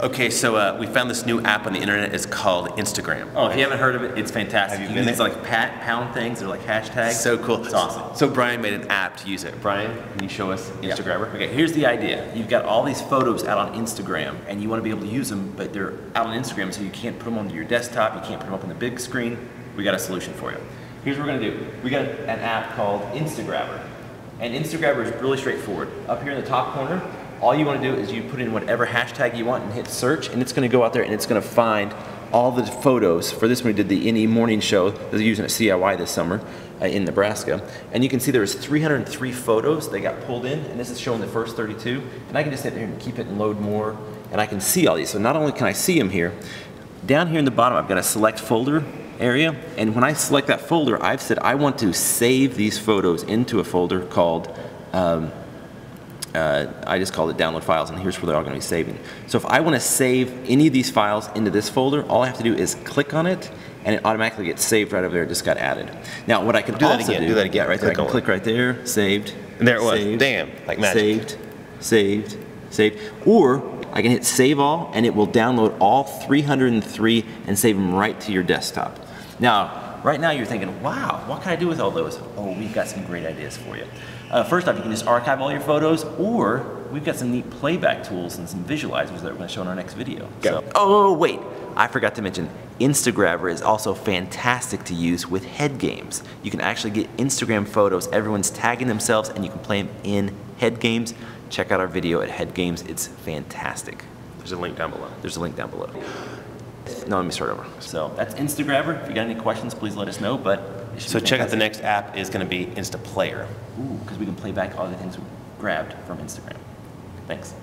Okay, so uh, we found this new app on the internet. It's called Instagram. Oh, if you haven't heard of it, it's fantastic. Have you you been can use there? like pat, pound things or like hashtags. So cool. It's awesome. So Brian made an app to use it. Brian, can you show us Yeah. Instagrabber? Okay, here's the idea. You've got all these photos out on Instagram, and you want to be able to use them, but they're out on Instagram, so you can't put them on your desktop. You can't put them up on the big screen. We got a solution for you. Here's what we're gonna do. We got an app called Instagrabber, and Instagrabber is really straightforward. Up here in the top corner, all you want to do is you put in whatever hashtag you want and hit search, and it's going to go out there and it's going to find all the photos. For this one, we did the NE morning show. They're using at CIY this summer uh, in Nebraska, and you can see there was 303 photos that got pulled in, and this is showing the first 32. And I can just sit here and keep it and load more, and I can see all these. So not only can I see them here, down here in the bottom, I've got a select folder area, and when I select that folder, I've said I want to save these photos into a folder called um, uh, I just called it download files, and here's where they're all going to be saving. So if I want to save any of these files into this folder, all I have to do is click on it, and it automatically gets saved right over there. It just got added. Now, what I can Do that again, do, do that again, right there. I click can click right there, saved. And there it was. saved, Damn, like magic. Saved, saved, saved. Or I can hit save all, and it will download all 303 and save them right to your desktop. Now, right now you're thinking, wow, what can I do with all those? Oh, we've got some great ideas for you. Uh, first off, you can just archive all your photos, or we've got some neat playback tools and some visualizers that we're going to show in our next video. Go. So, oh, wait, I forgot to mention, Instagrabber is also fantastic to use with head games. You can actually get Instagram photos, everyone's tagging themselves, and you can play them in head games. Check out our video at Head Games, it's fantastic. There's a link down below. There's a link down below. No, let me start over. So that's Instagrabber. If you got any questions, please let us know. But So check out the next app is going to be Insta Player. Ooh, because we can play back all the things we grabbed from Instagram. Thanks.